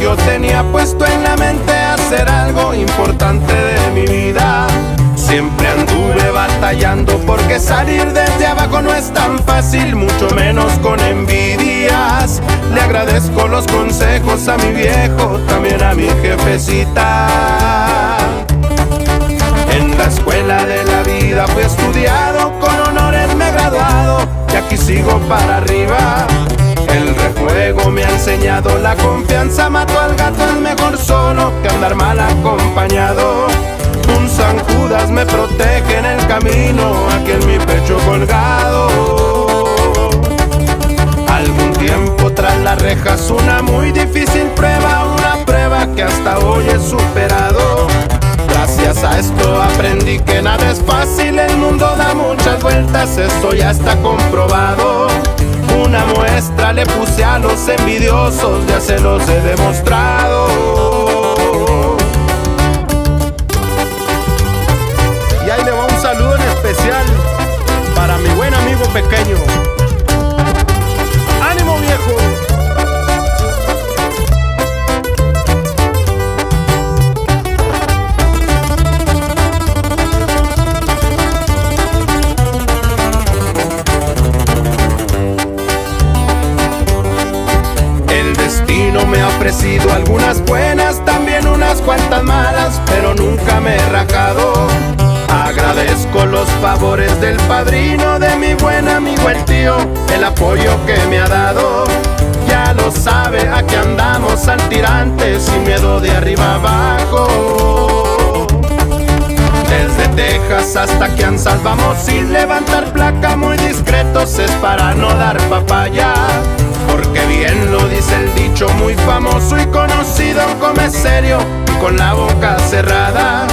yo tenía puesto en la mente hacer algo importante de mi vida. Siempre anduve batallando porque salir desde abajo no es tan fácil, mucho menos con envidias. Le agradezco los consejos a mi viejo, también a mi jefecita. En la escuela de la vida fui estudiado, con honores me he graduado y aquí sigo para arriba. Enseñado la confianza, mato al gato, es mejor solo que andar mal acompañado. Un San Judas me protege en el camino, aquí en mi pecho colgado. Algún tiempo tras las rejas, una muy difícil prueba, una prueba que hasta hoy he superado. Gracias a esto aprendí que nada es fácil, el mundo da muchas vueltas, esto ya está comprobado. Una le puse a los envidiosos, ya se los he demostrado. Y ahí le va un saludo en especial para mi buen amigo pequeño. Algunas buenas, también unas cuantas malas, pero nunca me he rajado. Agradezco los favores del padrino, de mi buen amigo el tío, el apoyo que me ha dado. Ya lo sabe, aquí andamos al tirante, sin miedo de arriba abajo. Desde Texas hasta Kansas vamos sin levantar placa, muy discretos es para no dar papaya. Porque bien lo dice el dicho, muy famoso y conocido, come serio con la boca cerrada.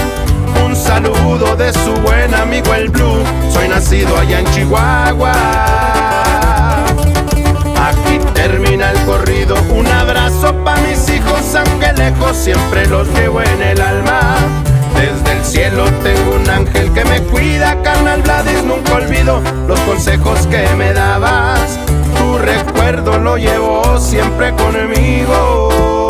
Un saludo de su buen amigo el Blue, soy nacido allá en Chihuahua. Aquí termina el corrido, un abrazo pa' mis hijos, aunque lejos siempre los llevo en el alma. Desde el cielo tengo un ángel que me cuida, carnal Vladis, nunca olvido los consejos que me dabas. Tu recuerdo lo llevo siempre conmigo.